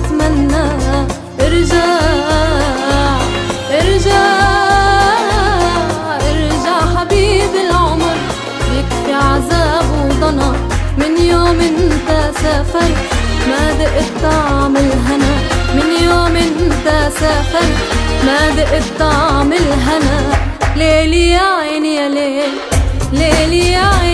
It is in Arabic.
أتمنى ارجع ارجع ارجع حبيب العمر. يكفي عذاب وضنا من يوم أنت سافرت ما دقت طعم الهنا من يوم أنت سافرت ما دقت طعم الهنا. ليلي يا عيني يا ليل ليلي يا عيني